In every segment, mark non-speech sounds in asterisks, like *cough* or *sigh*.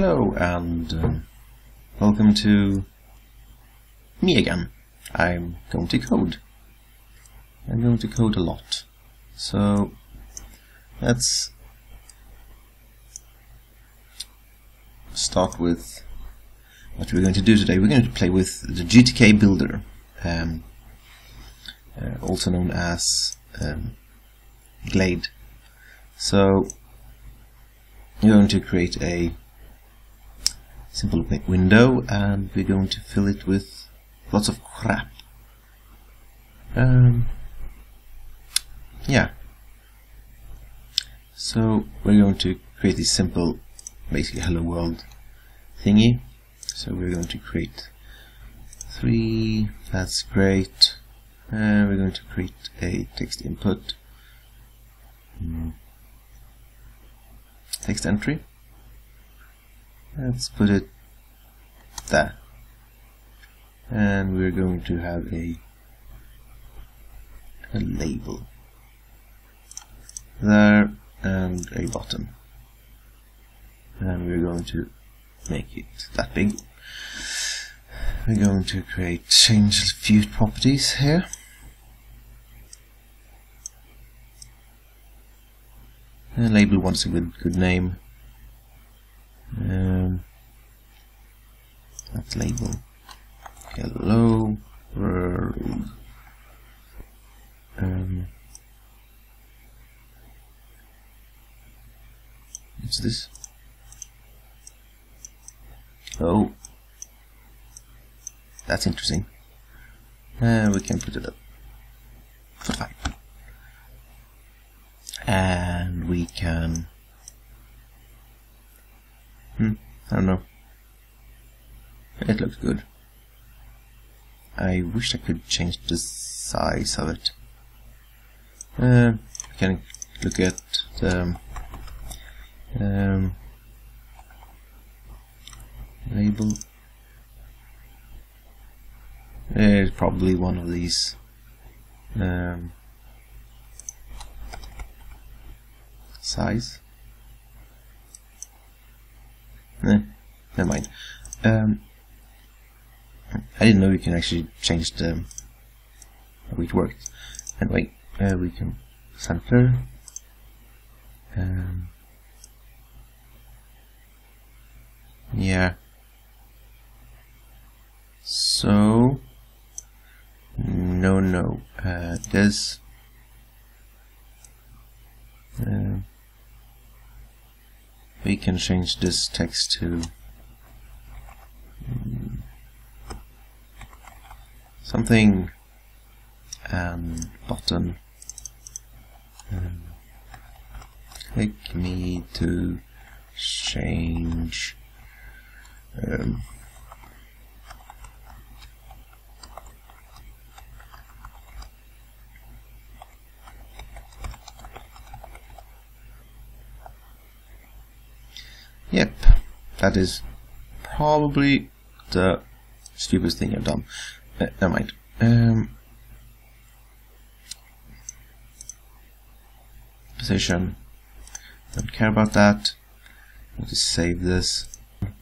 Hello and um, welcome to me again. I'm going to code. I'm going to code a lot. So let's start with what we're going to do today. We're going to play with the GTK Builder, um, uh, also known as um, Glade. So you're going to create a simple window and we're going to fill it with lots of crap. Um, yeah. So we're going to create this simple, basically hello world thingy. So we're going to create three, that's great. And we're going to create a text input. Hmm. Text entry. Let's put it there. And we're going to have a, a label there and a button. And we're going to make it that big. We're going to create change a few properties here. And label wants a good good name. Um, let's label hello world. Um, what's this? Oh, that's interesting. Uh, we can put it up for five, and we can Hmm, I don't know. It looks good. I wish I could change the size of it. Uh, can look at the um, label. It's probably one of these um, size. Eh, never mind. Um, I didn't know you can actually change the how it worked. Anyway, uh, we can center. Um, yeah. So no, no. Uh, this. Uh, we can change this text to um, something and button um, click me to change um, Yep, that is probably the stupidest thing I've done. Uh, never mind. Um, position. Don't care about that. I'll just save this. I'm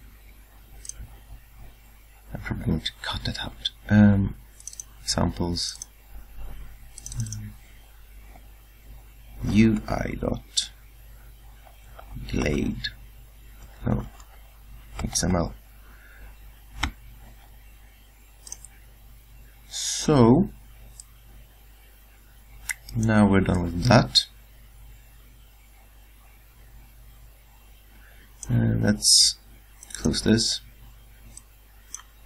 probably going to cut that out. Um, examples. Um, UI dot glade Oh, XML. So, now we're done with that. Uh, let's close this.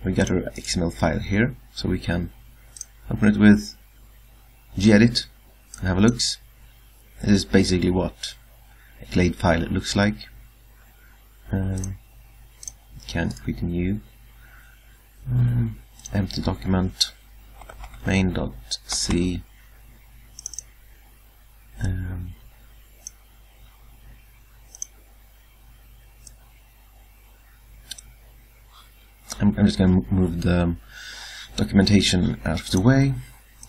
We got our XML file here, so we can open it with gedit and have a look. This is basically what a Glade file looks like um, can create a new um, empty document main.c um, I'm, I'm just going to move the documentation out of the way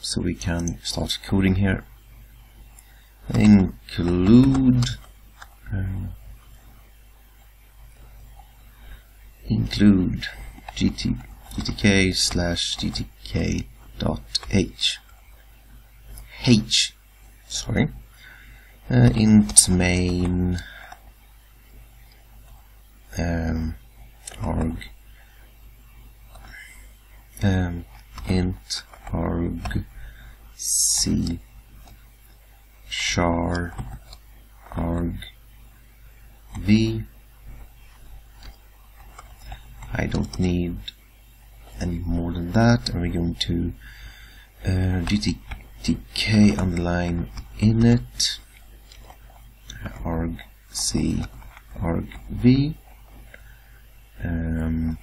so we can start coding here. Include um, include gt, gtk slash gtk dot h. H sorry. Uh, int main um, org. Um, int org. C. Char. Org. V. I don't need any more than that. And we're going to uh, gtk underline init org c org v. Um,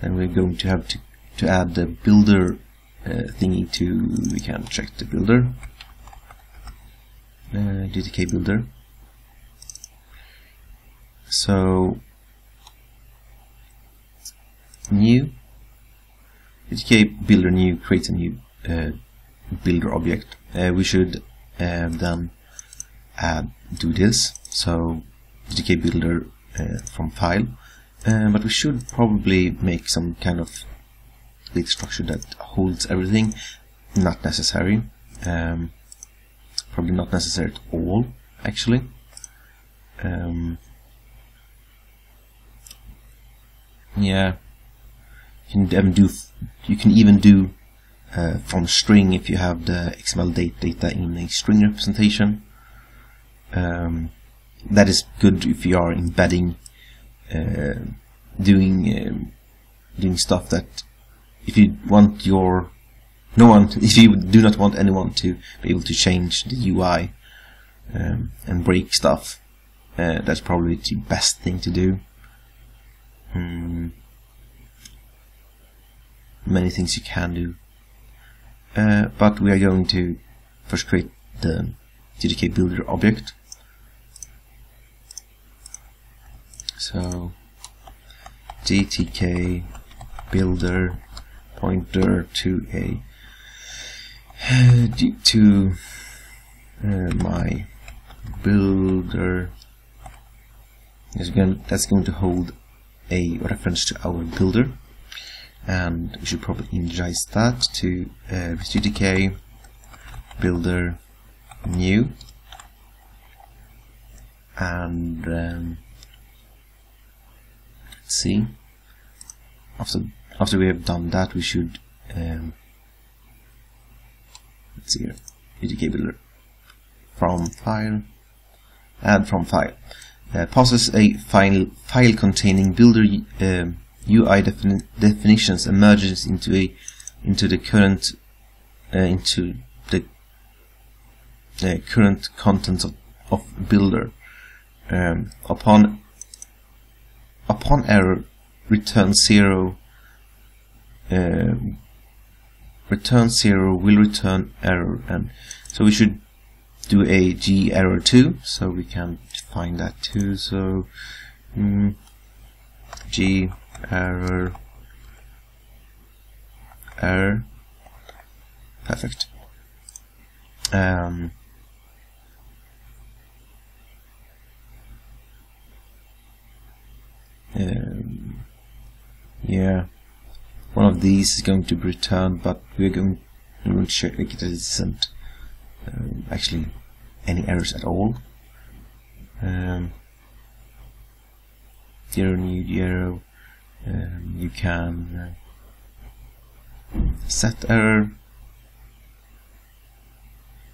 then we're going to have to, to add the builder uh, thingy to we can check the builder. Uh, gtk builder. So new. Gtk builder new creates a new uh, builder object uh, we should uh, then do this. So gtk builder uh, from file uh, but we should probably make some kind of data structure that holds everything. Not necessary. Um, probably not necessary at all actually. Um, yeah you can even do you can even do uh, from string if you have the XML date data in a string representation um, that is good if you are embedding uh, doing um, doing stuff that if you want your no one *laughs* if you do not want anyone to be able to change the UI um, and break stuff uh, that's probably the best thing to do hmm. Many things you can do. Uh, but we are going to first create the GTK builder object. So GTK builder pointer to a *sighs* to uh, my builder is going that's going to hold a reference to our builder and we should probably initialize that to uh, builder new. And um, let's see. After after we have done that we should um, let's see here. GTK builder. From file. Add from file. Uh, process a file file containing builder um, UI defini definitions emerges into a into the current uh, into the uh, current contents of, of builder um, upon upon error return zero um, return zero will return error and so we should do a g error too so we can find that too so mm, g error. Error. Perfect. Um, um, yeah. One of these is going to be returned but we're going, we're going to check that it isn't um, actually any errors at all. Um, zero new zero um, you can uh, set error.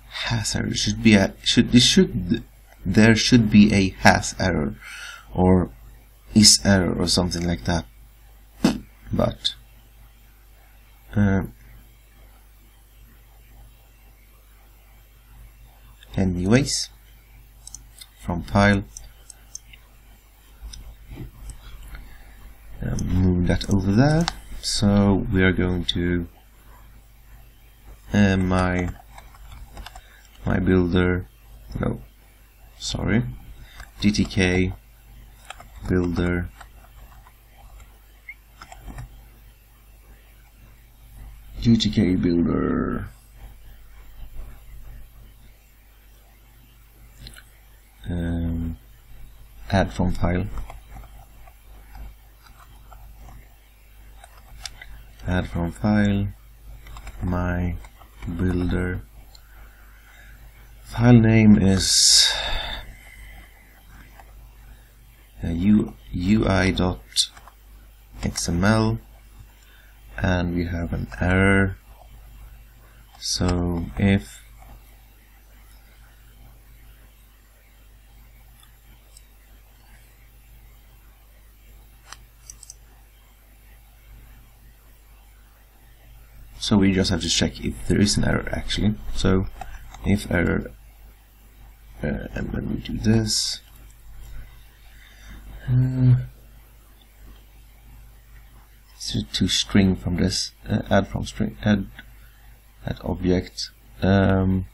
Has error. Should be a should this should there should be a has error or is error or something like that. But uh, anyways from file move that over there. So we are going to uh, my my builder no sorry gtk builder. GTK builder. Um, add from file add from file my builder. File name is uh, u, ui.xml and we have an error. So if so we just have to check if there is an error actually. So if error uh, and then we do this. Uh, to string from this uh, add from string add add object. Um,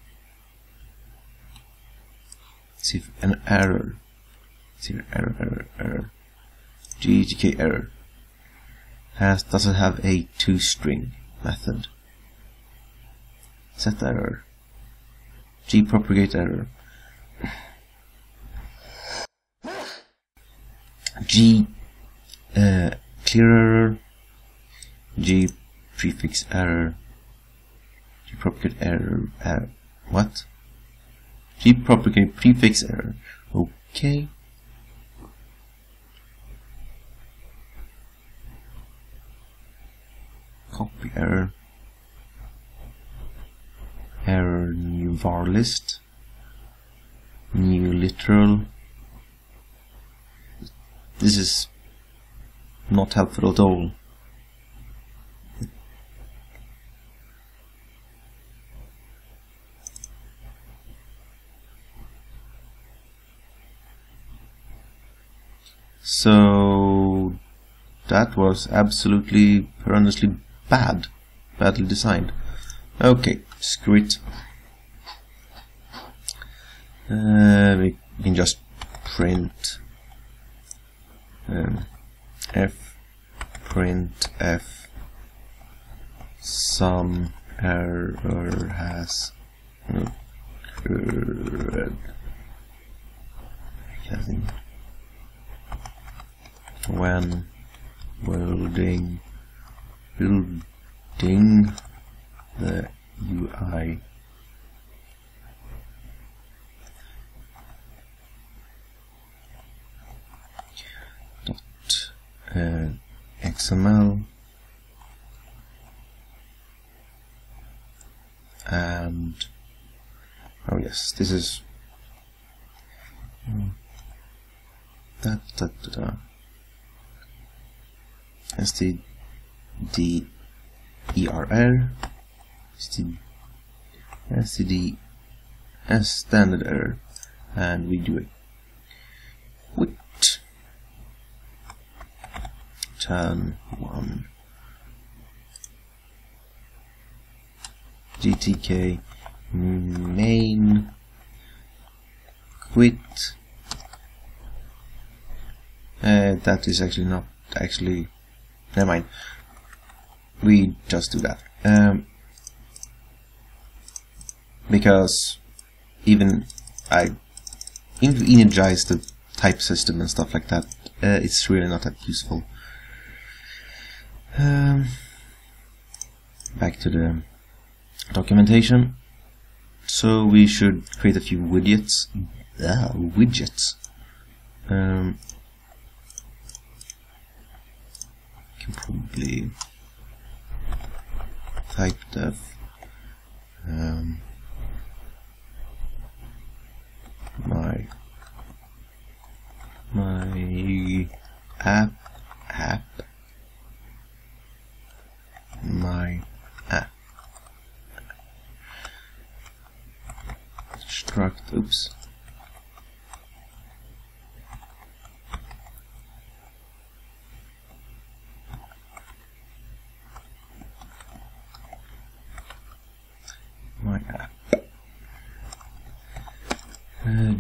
see if an error see error error error. GTK error. Has doesn't have a to string method. Set error. G propagate error. G uh, clear error. G prefix error. G propagate error, error what? G propagate prefix error. Okay copy error error new var list new literal. This is not helpful at all. So that was absolutely horrendously bad badly designed. Okay screw it. Uh, we can just print um, f print f. Some error has occurred. When building building the UI dot uh, XML and oh yes this is that da, da, da, std err std as standard error and we do it with turn 1 gtk main quit uh, that is actually not actually never mind we just do that. Um, because even I energize the type system and stuff like that uh, it's really not that useful. Um, back to the documentation. So we should create a few widgets. Ah, widgets. Um, can probably type def um, my my app app my app. Struct oops my app uh,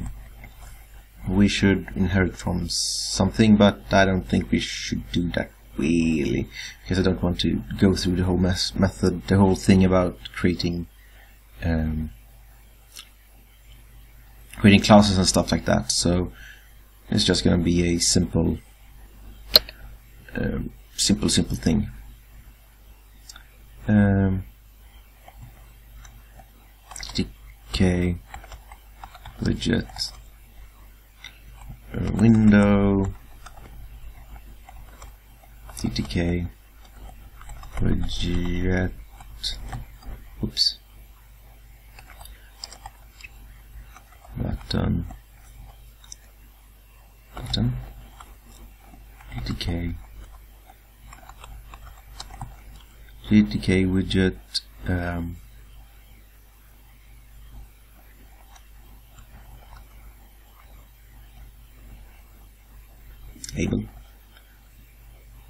we should inherit from something but I don't think we should do that really because I don't want to go through the whole mess method the whole thing about creating um, creating classes and stuff like that. So it's just gonna be a simple um, simple simple thing. Um, GTK widget window. TTK widget oops button button TTK GTK widget um, label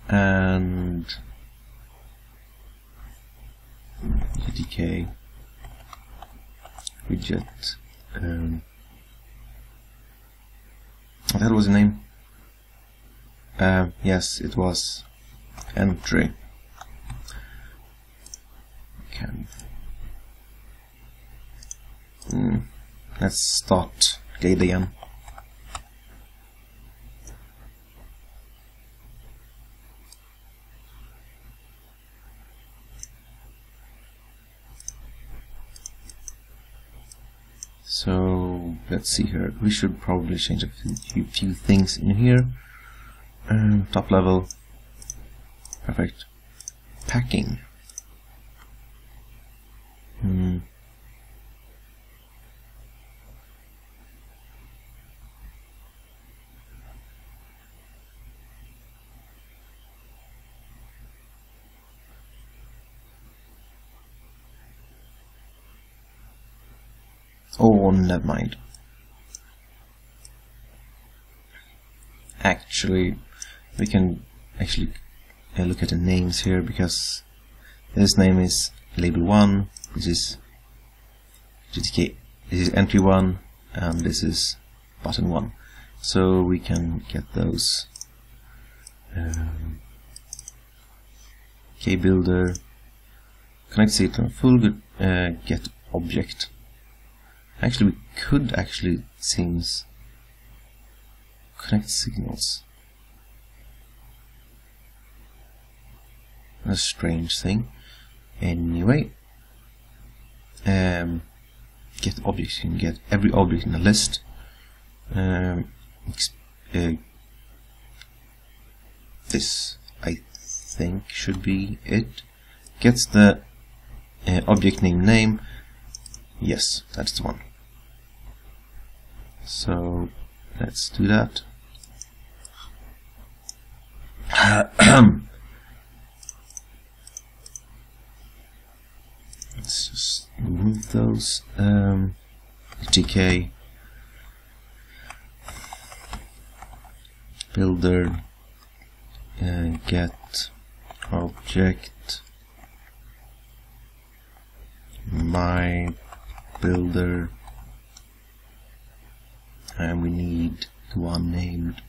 and GTK widget um, that was the name? Uh, yes it was entry can mm, let's start again So let's see here. We should probably change a few, few things in here. Um, top level. Perfect. Packing. Hmm. Oh, never mind. Actually, we can actually uh, look at the names here because this name is label 1, this is GTK, this is entry 1, and this is button 1. So we can get those. Um, KBuilder, connect it to a full uh, get object Actually, we could actually, seems, connect signals. A strange thing. Anyway, um, get objects. You can get every object in the list. Um, uh, this, I think, should be it. Gets the uh, object name name. Yes, that's the one. So let's do that. *coughs* let's just remove those. Um, builder uh, get object. My builder. And we need the one named.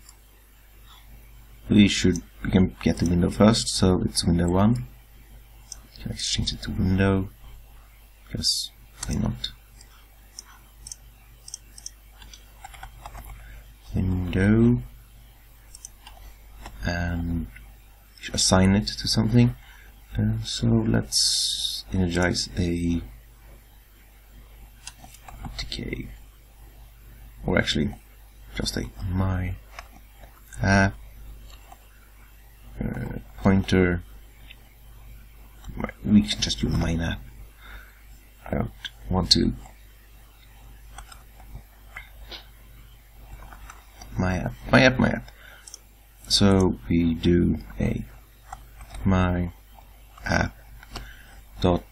We should we can get the window first so it's window 1 can exchange it to window because why not? Window and assign it to something. Uh, so let's energize a decay. Or actually just a my app uh, pointer. We can just do my app I don't want to. My app my app my app. So we do a my app dot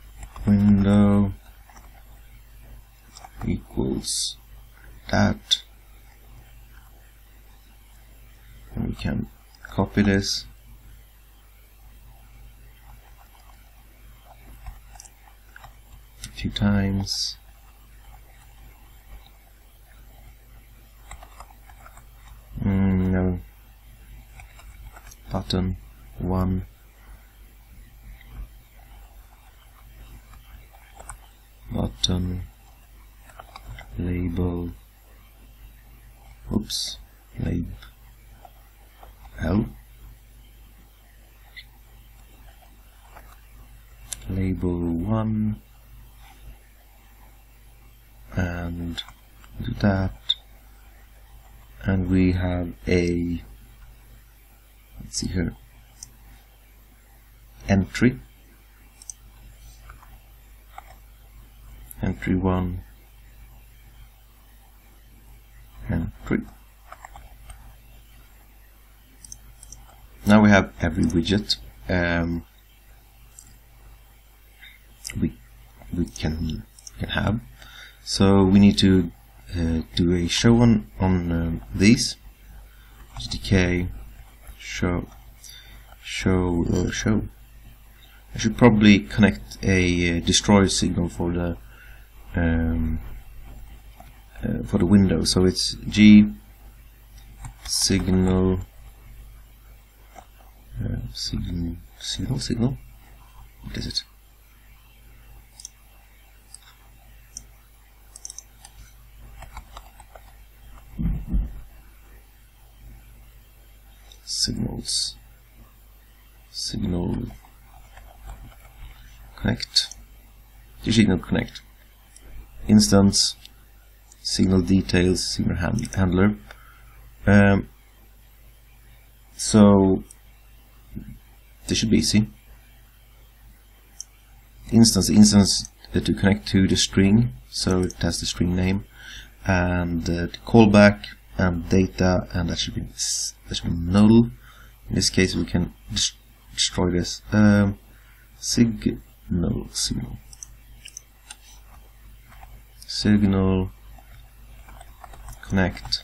window equals that. And we can copy this few times. Mm, no. Button one. Button label. Oops lab L label 1 and do that. And we have a let's see here entry. Entry 1 entry. Now we have every widget. Um, we we can can have so we need to uh, do a show on on um, these. GTK show show uh, show. I should probably connect a uh, destroy signal for the um, uh, for the window. So it's G signal uh, signal signal signal. What is it signals signal connect signal connect instance signal details signal hand handler. Um, so this should be easy. Instance instance uh, to connect to the string. So it has the string name and uh, the callback and data and that should be that should be null. In this case we can destroy this um, signal signal. Signal connect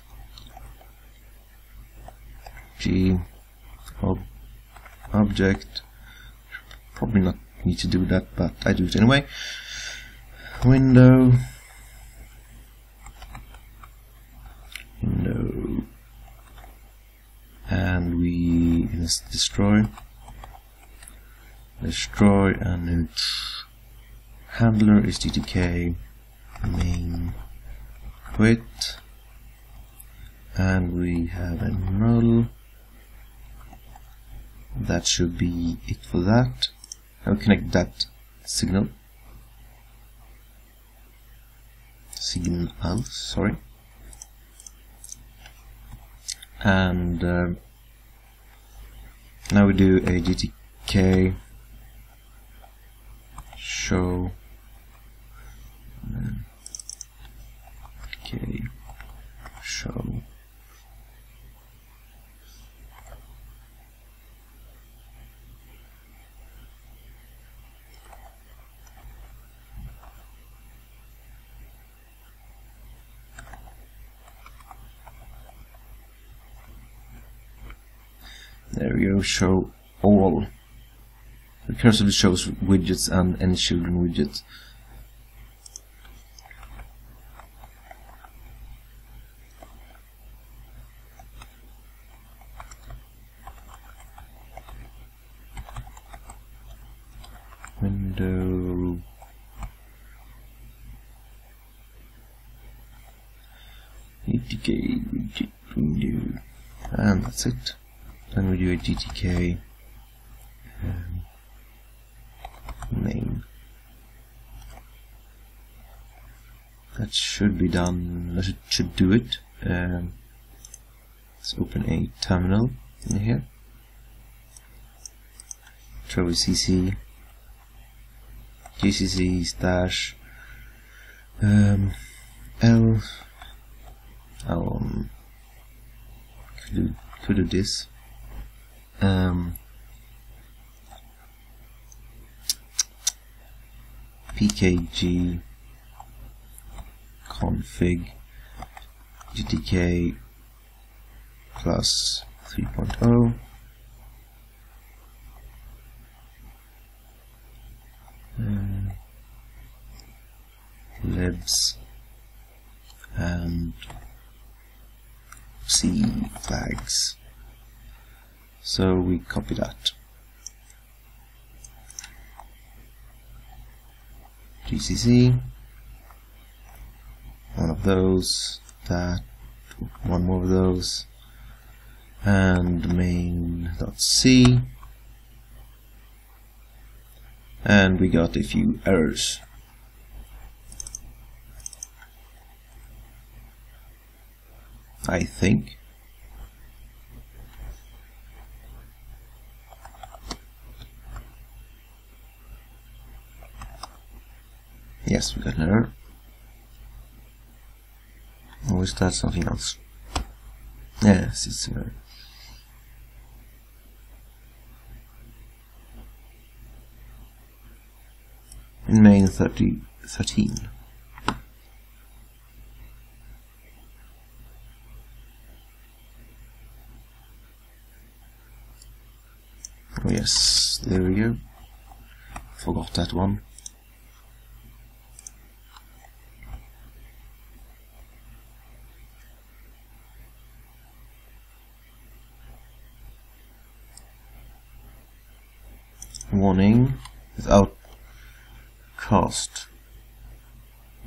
g ob object. Probably not need to do that but I do it anyway. Window and we let's destroy. Destroy and its handler is GTK main quit. And we have a null that should be it for that. I'll connect that signal. Signal sorry. And uh, now we do a GTK show. Okay show There we go, show all. The cursor shows widgets and any children widget. Window ATK widget window and that's it. Then we do a GTK um. That should be done. That should, should do it. Um, let's open a terminal in here. Try with CC, GCC dash um, L. Um, could do could do this um, pkg config gtk plus 3.0 um, libs and c flags so we copy that. GCC, one of those, that, one more of those, and main.c, and we got a few errors. I think. Yes, we got an error. Or is that something else? Yes, it's an error. In main 30, 13. Oh yes, there we go. Forgot that one. Warning without cost.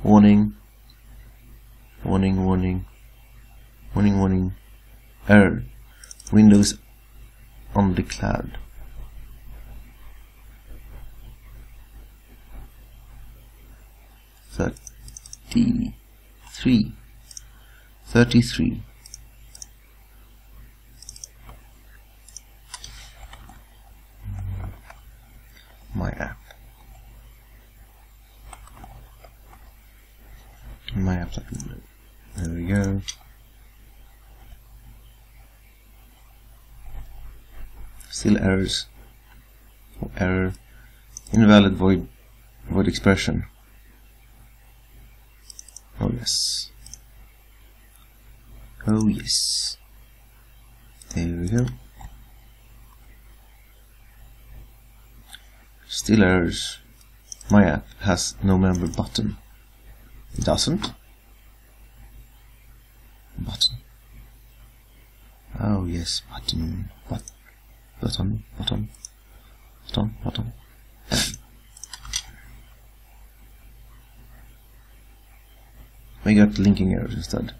Warning, warning, warning, warning, warning, error, Windows on the cloud. Thirty-three, thirty-three. My app. My app There we go. Still errors. Error. Invalid void void expression. Oh yes. Oh yes. There we go. Still errors. My app has no member button. It doesn't? Button. Oh yes, button. What? Button, button, button, button. We got linking errors instead.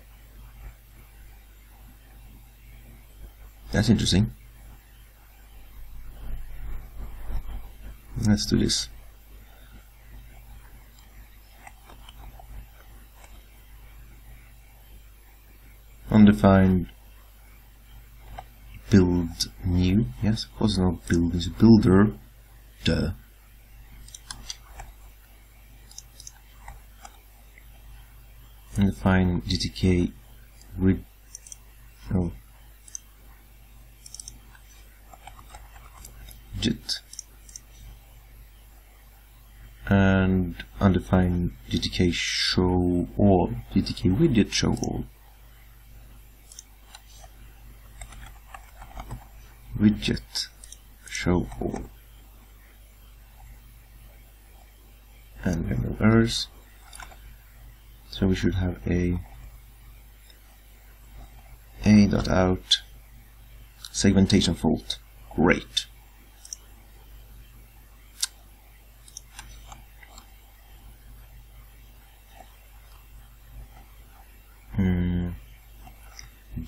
That's interesting. Let's do this. Undefined build new. Yes, of course, not build. It's builder. Duh. Undefined GTK with no JIT and undefined GTK show all, GTK widget show all. Widget show all. And we have errors. So we should have a a dot out segmentation fault. Great.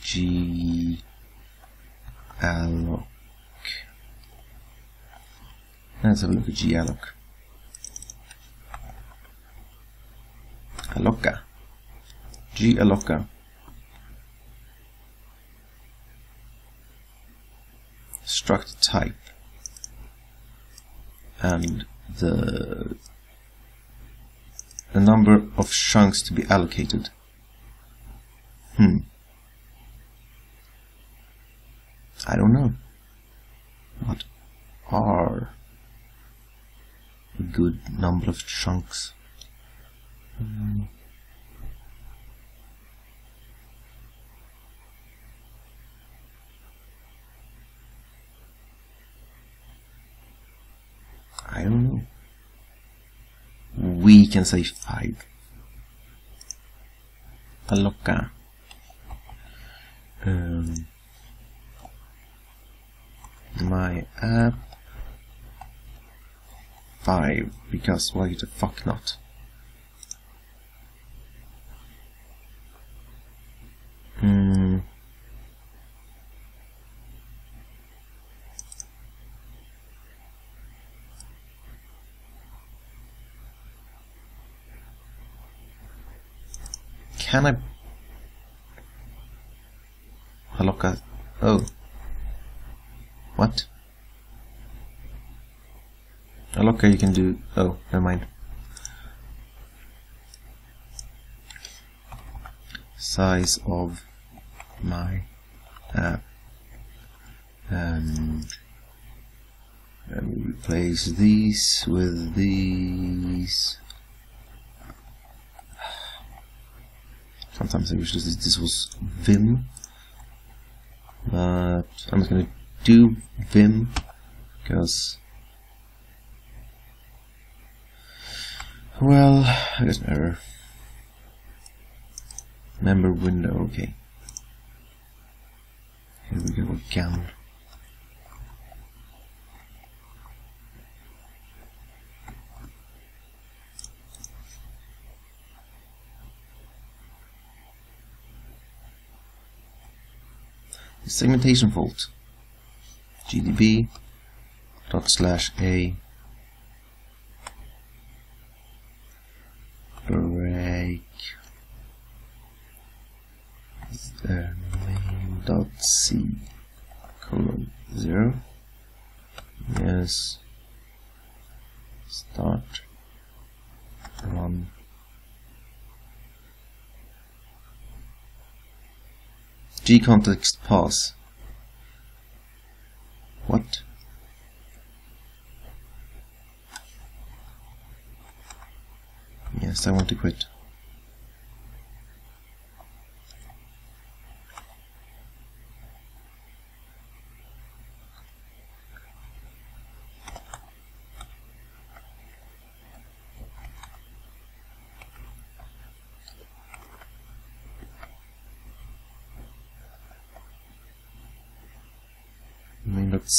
G alloc. Let's have a look at G alloc. Alloca. G alloca. Struct type and the the number of chunks to be allocated. Hmm. I don't know. What are good number of chunks? Um, I don't know. We can say five. Paloka. Um, my app 5 because why the fuck not? Hmm. Can I Haloka oh what? Locker you can do. Oh never mind. Size of my app. And let me replace these with these. Sometimes I wish this, this was Vim but I'm just gonna do Vim because well I got an error member window okay. Here we go again. Segmentation fault. Gdb dot slash a break the main dot c colon zero yes start run G context pause. What? Yes, I want to quit.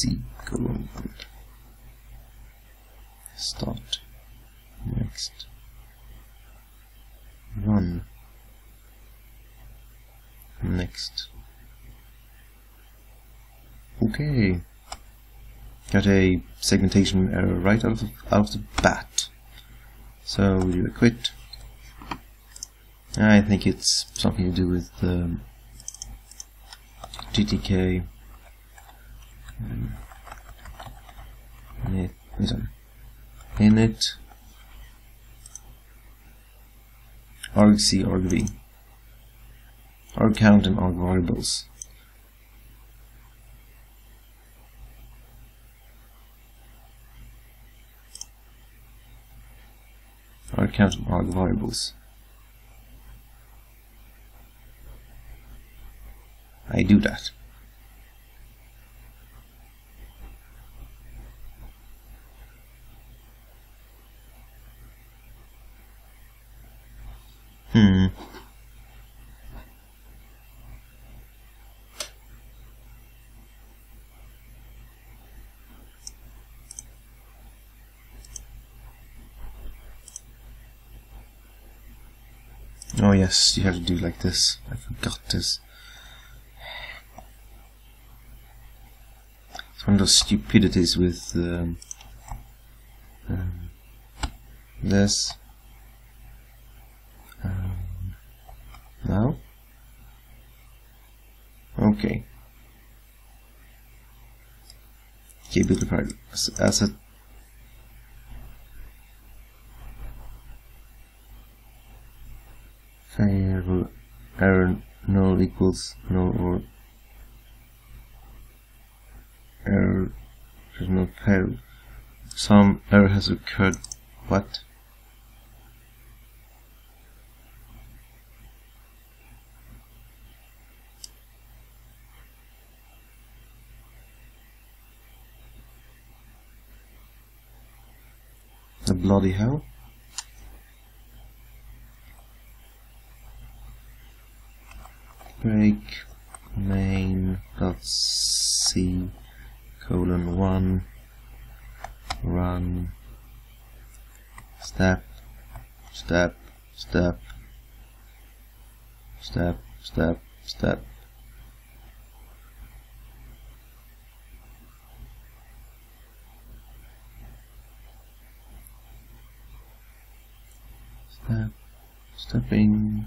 main.c colon start. Next. Run. Next. Okay. Got a segmentation error right out of the, out of the bat. So we do a quit. I think it's something to do with um, GTK init, init argc argv arg count and arg variables. Arg count and arg variables. I do that Hmm. Oh yes, you have to do like this. I forgot this. It's one of those stupidities with um, um, this. Now? Okay. Keep it cable file asset error error null equals null or error there's no pair some error has occurred what The bloody hell? Break main dot c colon one. Run. Step step step. Step step step stepping.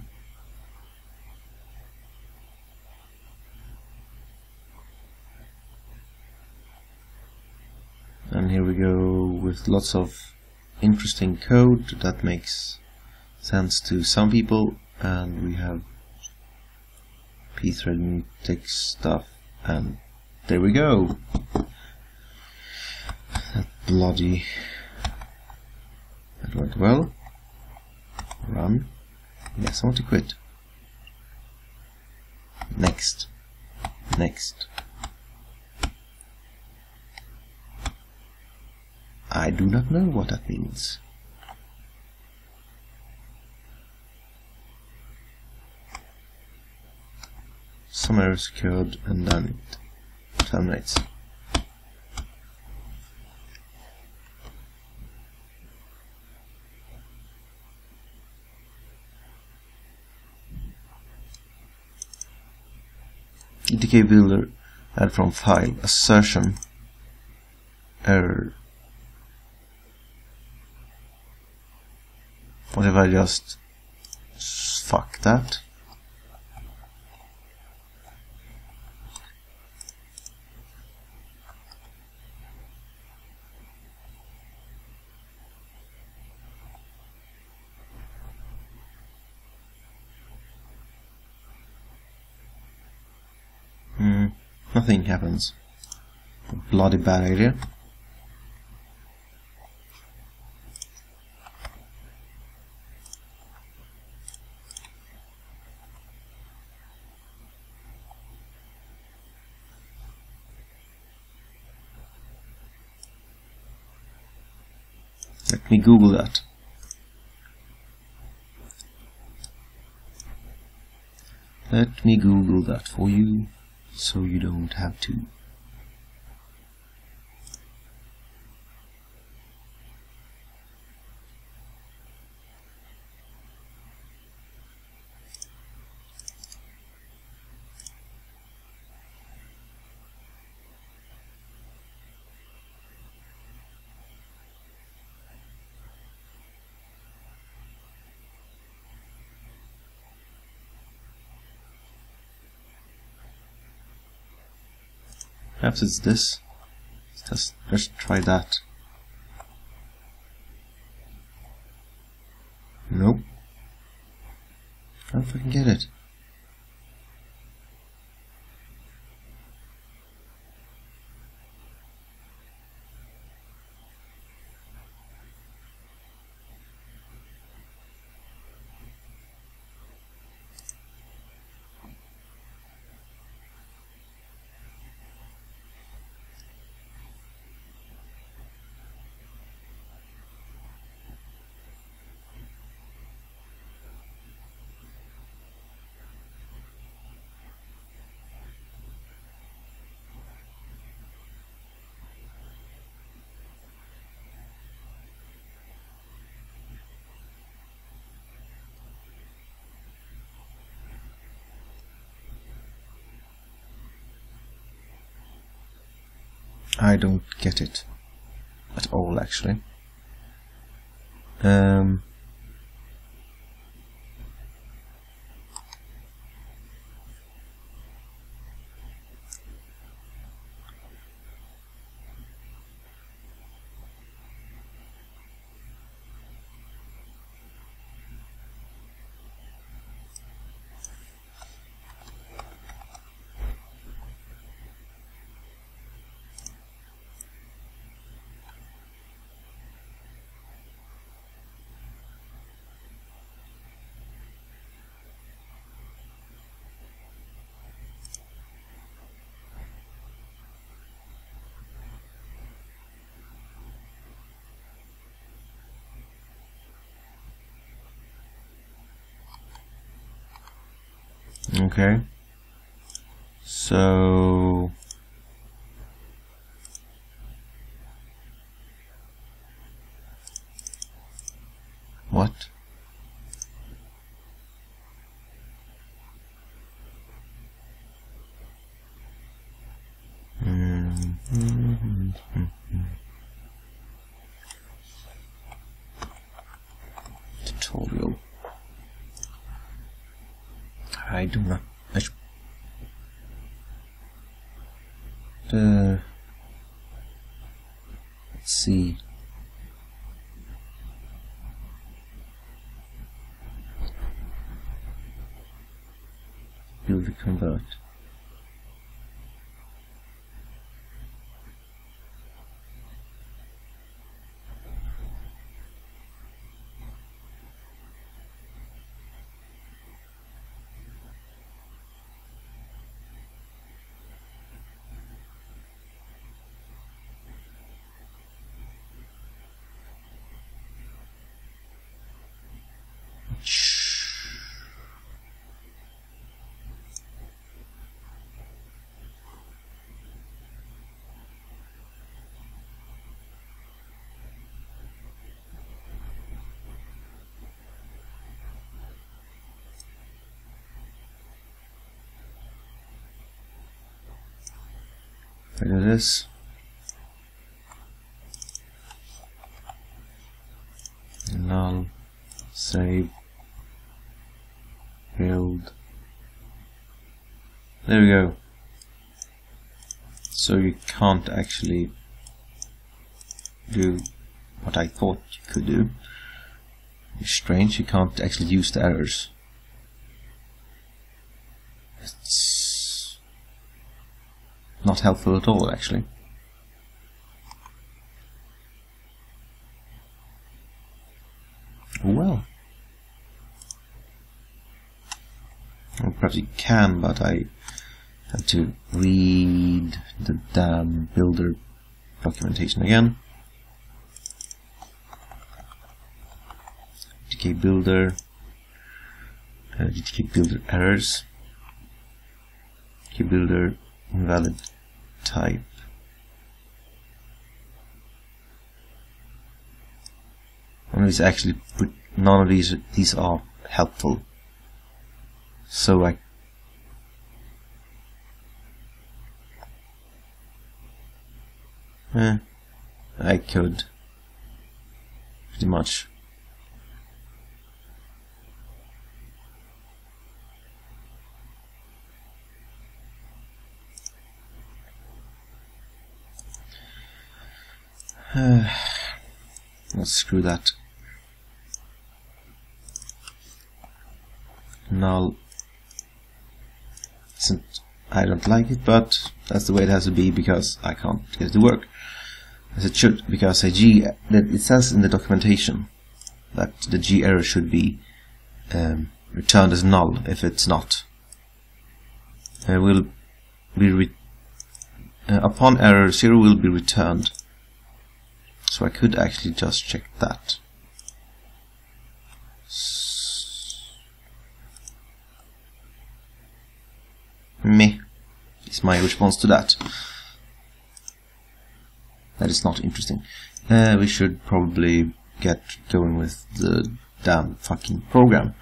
And here we go with lots of interesting code that makes sense to some people. And we have pthread mutex stuff. And there we go. That bloody that went well. Run yes I want to quit next next I do not know what that means. Some errors occurred and then it terminates. GTK builder add from file assertion error What if I just fuck that? Hmm, nothing happens. Bloody bad idea. Let me Google that. Let me Google that for you, so you don't have to. Perhaps it's this. Let's, let's try that. Nope. I don't can get it. I don't get it at all, actually. Um, Okay. So what? Mm-hmm. Tutorial. Not. Uh, let's see. Build convert Look at this. Null, save, build. There we go. So you can't actually do what I thought you could do. It's strange, you can't actually use the errors. It's not helpful at all, actually. Well. Perhaps you can, but I have to read the damn builder documentation again. GTK builder, uh, GTK builder errors, GTK builder invalid type. None of these actually, none of these these are helpful. So I Eh, I could. Pretty much. *sighs* Let's screw that. Null. Isn't I don't like it, but that's the way it has to be because I can't get it to work as it should, because a G that it says in the documentation that the G error should be um, returned as null if it's not. Will be uh, upon error zero will be returned. So I could actually just check that. Me is my response to that. That is not interesting. Uh, we should probably get going with the damn fucking program.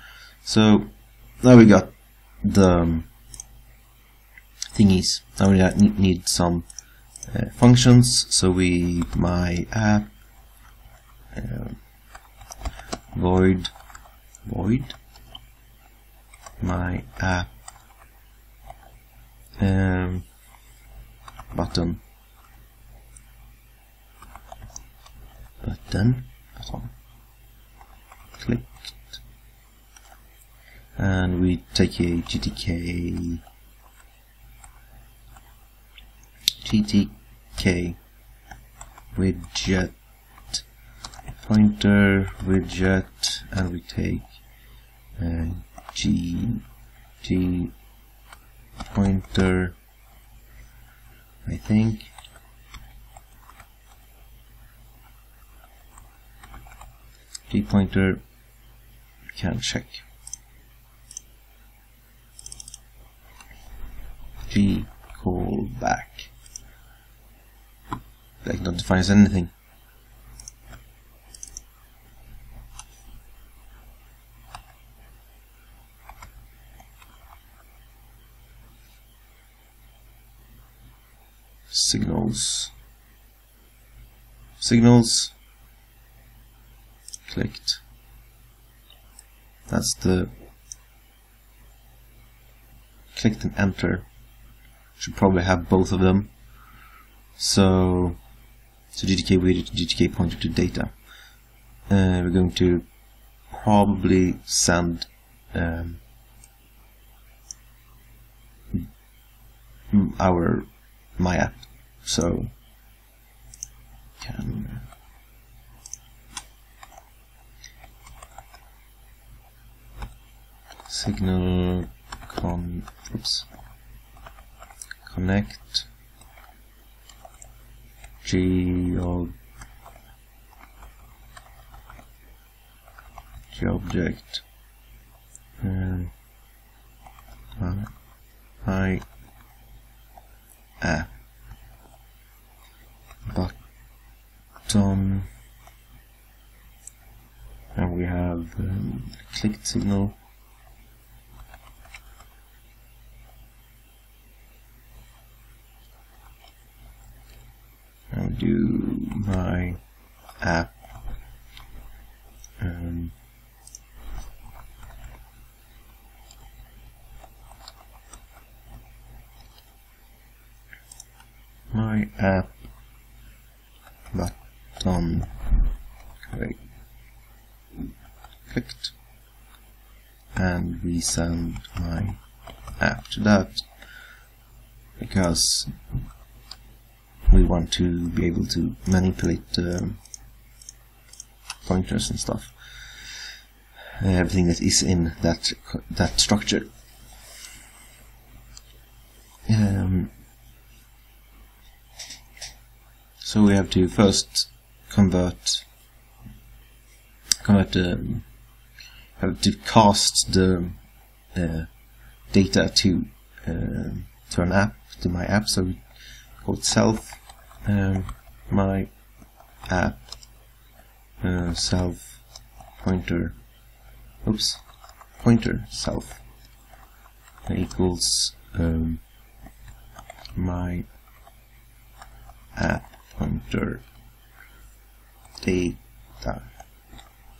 So now we got the um, thingies. Now we need some uh, functions. So we my app uh, void void my app um, button. Button button clicked. And we take a GTK GTK widget pointer widget and we take uh, G G pointer I think. G pointer can check. G call back that not defines anything. Signals. Signals. Clicked. That's the clicked and enter. Should probably have both of them. So So GTK widget, GTK pointer to data. Uh, we're going to probably send um, our my app. So can signal con oops connect geog object. And my, my app button. And we have um, clicked signal do my app um, my app button okay. clicked and we send my app to that because we want to be able to manipulate um, pointers and stuff uh, everything that is in that that structure um, So we have to first convert convert the um, have to cast the uh, data to uh, to an app to my app. So we call it self um, my app uh, self pointer oops pointer self equals um, my app pointer data.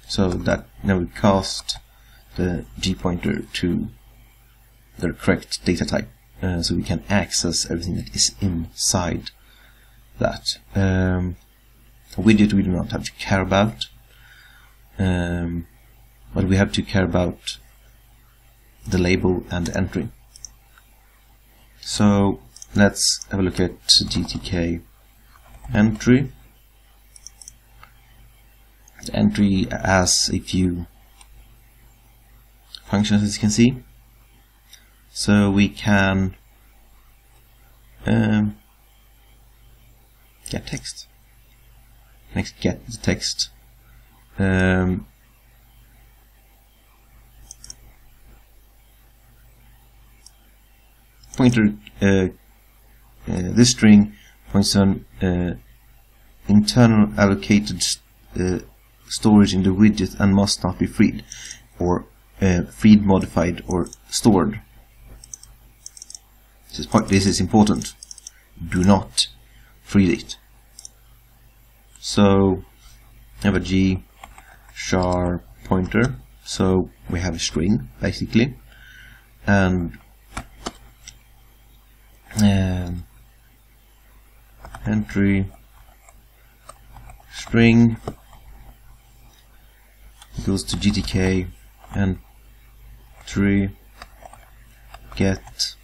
So that now we cast the G pointer to the correct data type, uh, so we can access everything that is inside that. Um, widget we do not have to care about, um, but we have to care about the label and the entry. So let's have a look at GTK entry. The entry has a few functions as you can see. So we can um, get text. Next, get the text. Um, pointer uh, uh, this string points on uh, internal allocated uh, storage in the widget and must not be freed or uh, freed, modified or stored. This is, point, this is important. Do not free it. So have a G char pointer. So we have a string basically, and um, entry string goes to GTK and tree get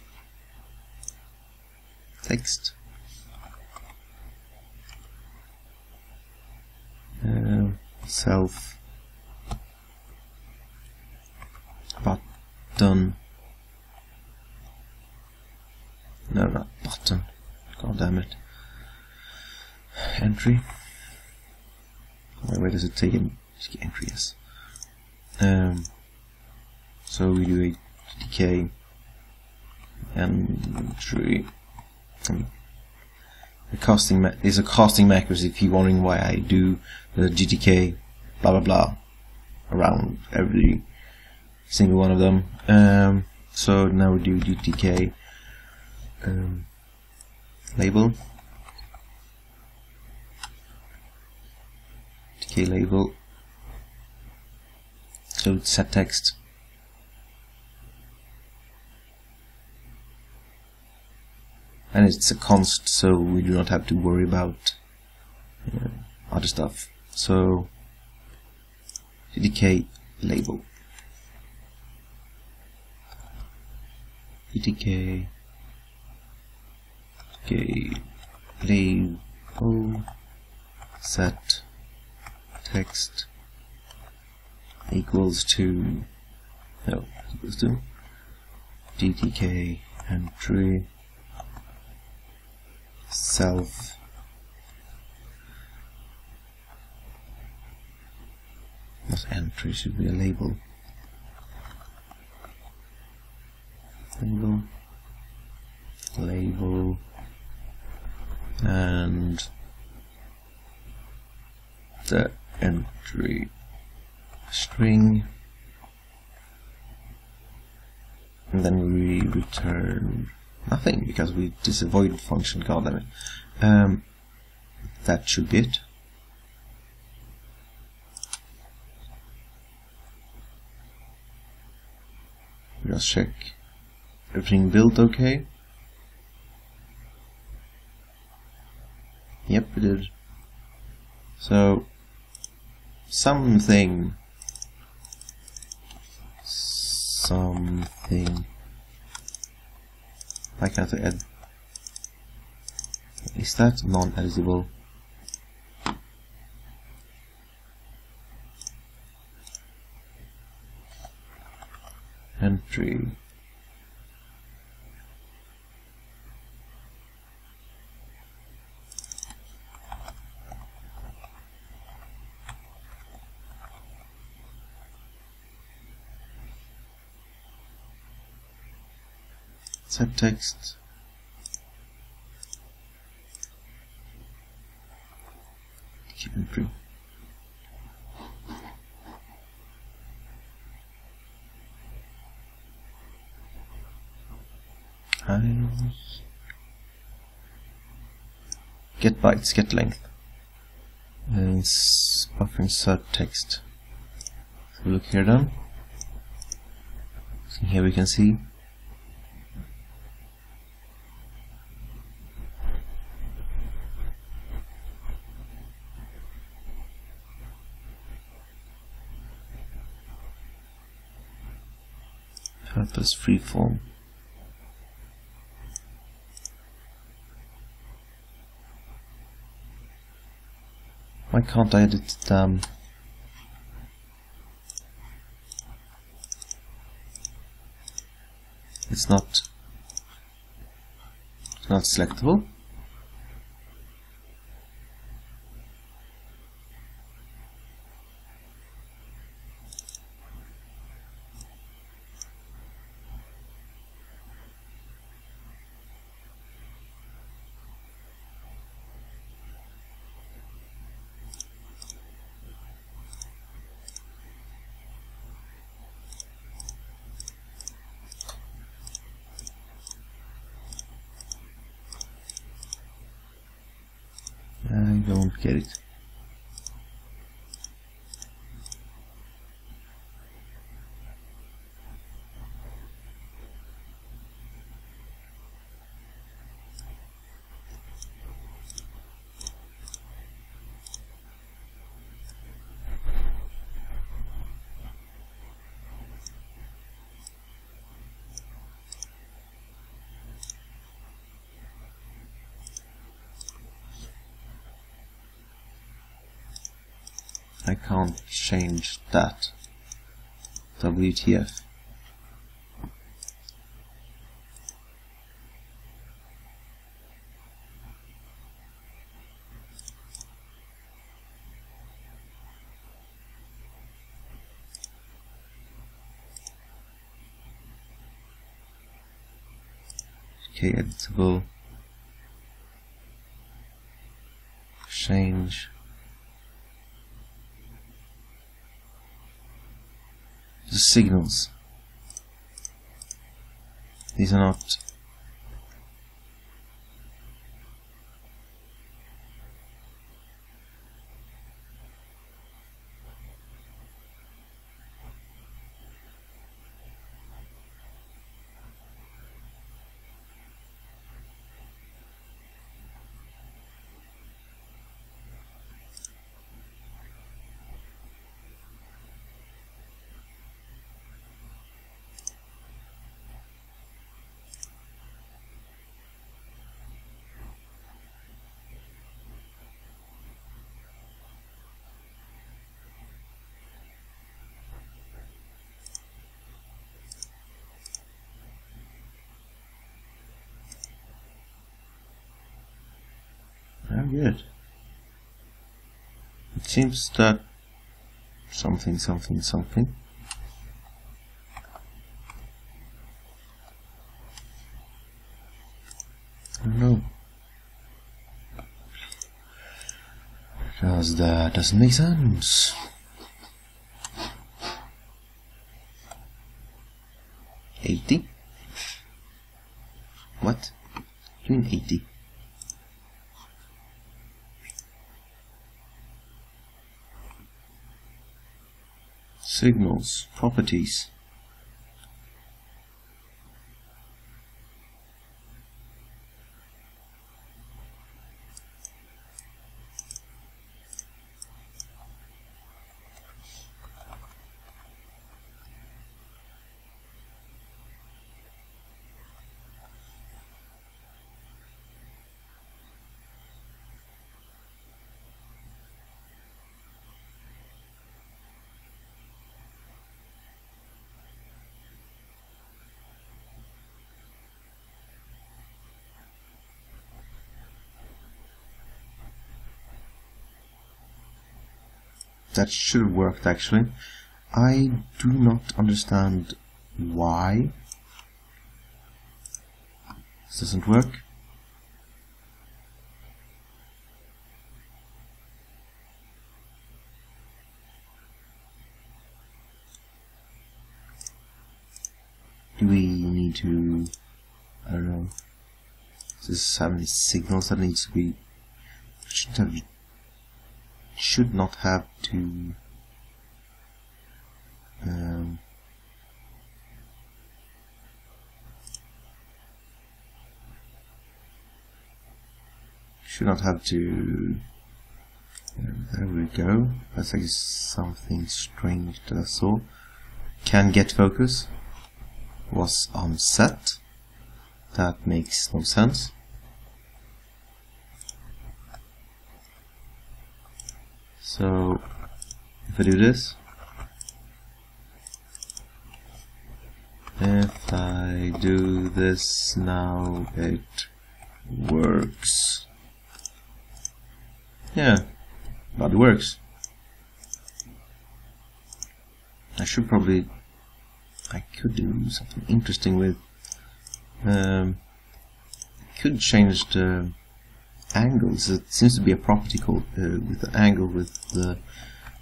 text uh, self button no not button god damn it entry. Where does it take in entry? Yes. Um, so we do a GTK entry. Um, the casting is a casting macros if you're wondering why I do the GTK blah blah blah around every single one of them. Um, so now we do GTK um, label. Key label. So set text and it's a const so we do not have to worry about other stuff. So GTK label. GTK okay, label set text equals to no equals to GTK entry self This entry should be a label. Label. Label. And the entry string. And then we return nothing because we disavoid function, god damn it. Um, that should be it. Just check. Everything built okay? Yep, we did. So, something, something, I can't add, is that non-editable? entry set text keep entry get bytes, get length. And it's buffer insert text. So look here then. So here we can see purpose freeform Why can't I edit them? It's not it's not selectable. I don't get it. I can't change that. WTF. Okay, editable. Change. the signals. These are not Good. It seems that something, something, something. Know. Because that doesn't make sense. Eighty? What? You mean eighty? Signals, properties. That should have worked actually. I do not understand why this doesn't work. Do we need to, I don't know, does this have any signals that needs to be, shouldn't have should not have to um, should not have to there we go. That's like something strange that I saw. Can get focus was on set. That makes no sense So if I do this, if I do this now, it works. Yeah, but it works. I should probably, I could do something interesting with, um, could change the angles. It seems to be a property called uh, with the angle with the,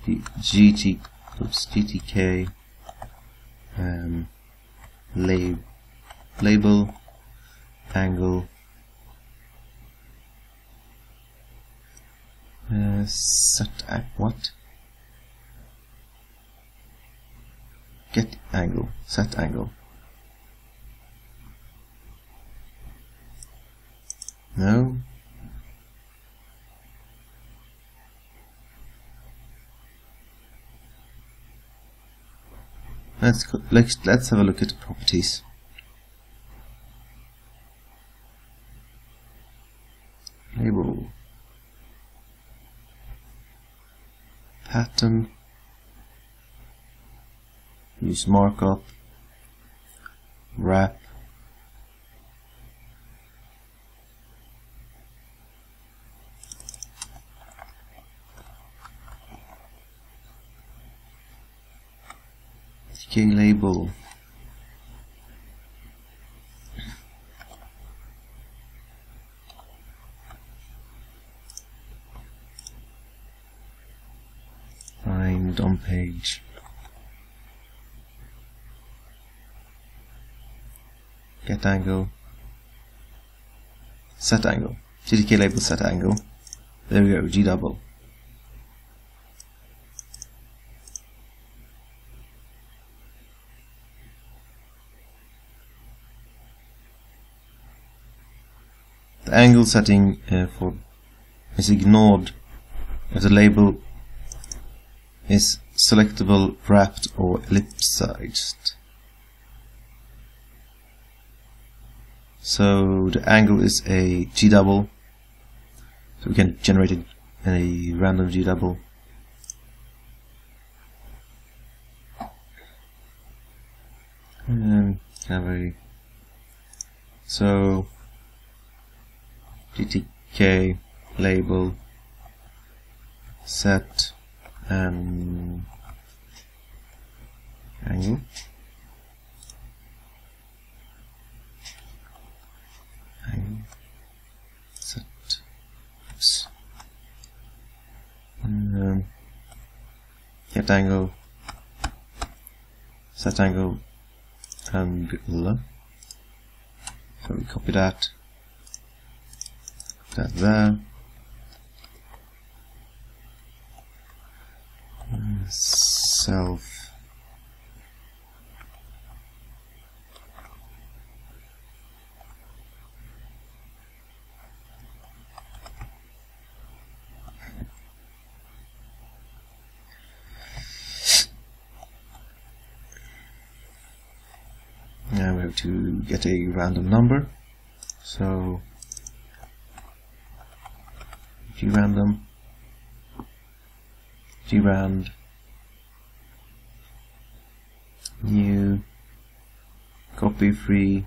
the GT oops, GTK um, lab, label angle. Uh, set at what? Get angle. Set angle. No Let's let's let's have a look at the properties. Label. Pattern. Use markup. Wrap label. Find on page. Get angle. Set angle. GTK label set angle. There we go G double angle setting uh, for is ignored if the label is selectable, wrapped or ellipsized. So the angle is a G double. So we can generate a random G double. And have a so GTK label set and angle angle set. Oops. Um, get angle. Set angle and so we copy that that there self Now we have to get a random number. So grandom grand new copy free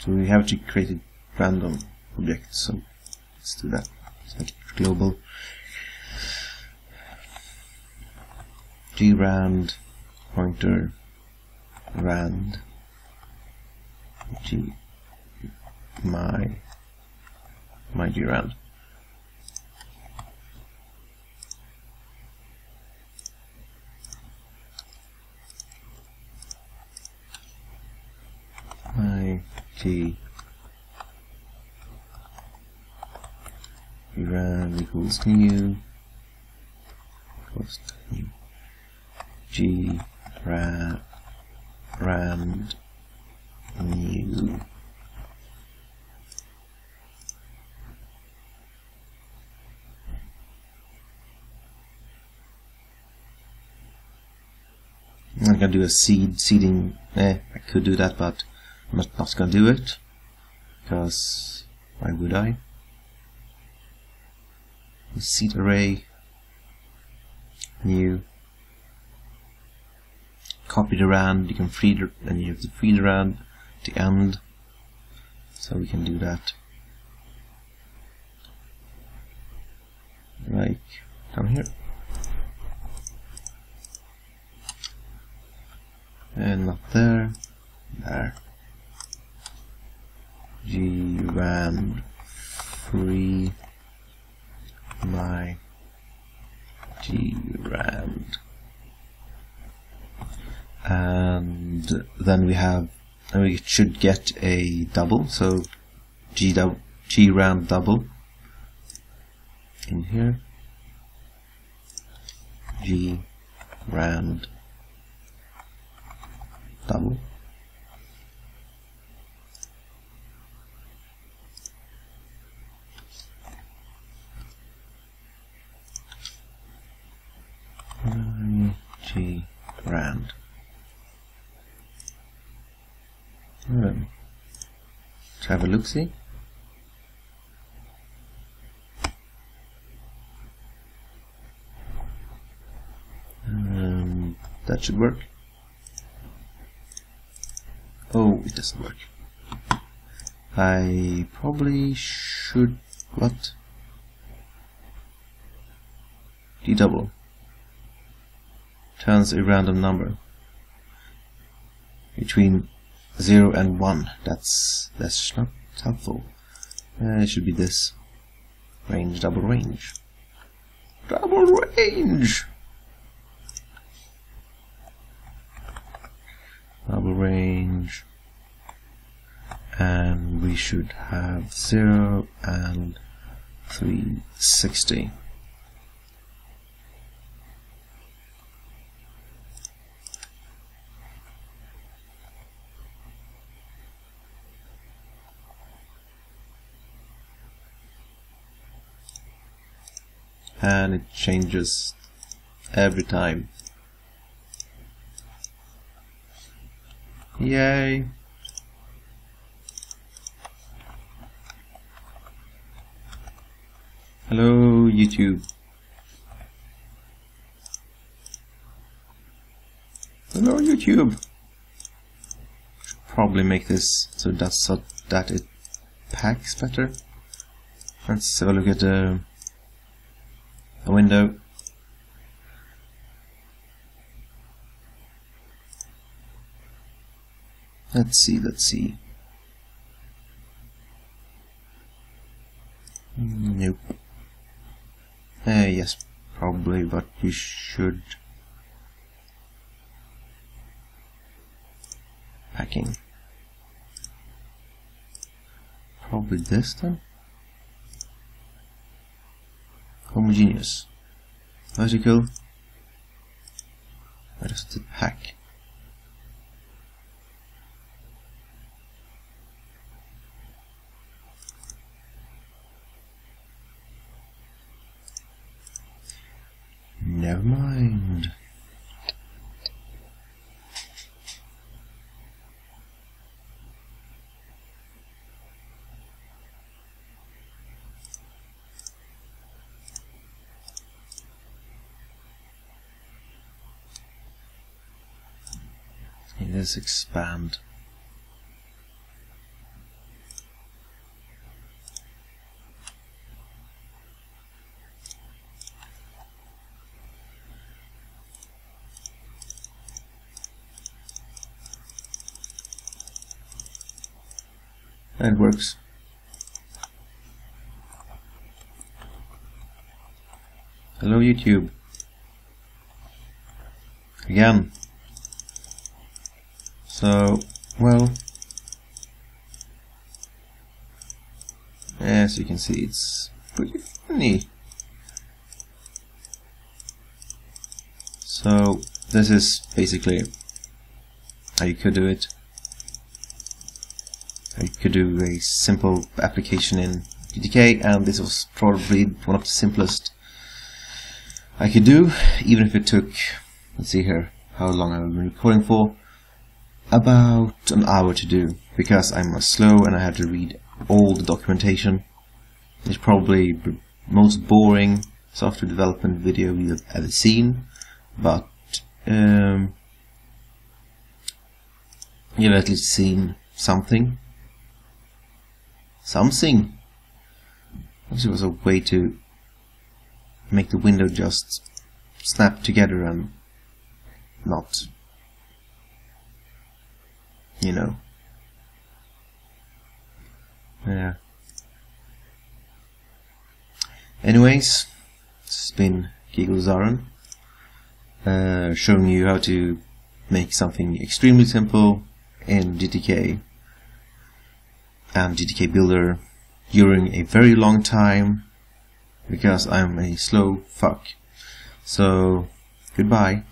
so we have to create a random object so let's do that. Set global. Grand pointer rand g my my grand my g grand equals new equals new g rand rand new I'm do a seed seeding. Eh, I could do that, but I'm not, not gonna do it because why would I? Seed array, new, copy the rand. You can feed and you have to feed the rand to end, so we can do that. Like down here. And not there, there. G rand free. My G rand and then we have and we should get a double so G G rand double. In here. G rand double G rand. Um, let's have a look see. Um, that should work. Oh, it doesn't work. I probably should... what? D double. Turns a random number. Between 0 and 1. That's, that's not helpful. Uh, it should be this. Range, double range. Double range! double range and we should have 0 and 360 and it changes every time Yay. Hello, YouTube. Hello, YouTube. Should probably make this so that's so that it packs better. Let's have a look at the a window. Let's see, let's see. Nope. Uh, yes, probably, but we should... Packing. Probably this then? Homogeneous. Vertical. Where does it pack? Never mind. Let's expand. Works. Hello YouTube. Again. So, well, as you can see, it's pretty funny. So, this is basically how you could do it. Could do a simple application in GTK, and this was probably one of the simplest I could do, even if it took, let's see here, how long I've been recording for, about an hour to do, because I'm slow and I had to read all the documentation. It's probably the most boring software development video you've ever seen, but um, you've at least seen something something. It was a way to make the window just snap together and not, you know. Yeah. Anyways, this has been Gego Xaren, uh, showing you how to make something extremely simple in GTK and GTK Builder during a very long time because I'm a slow fuck. So, goodbye.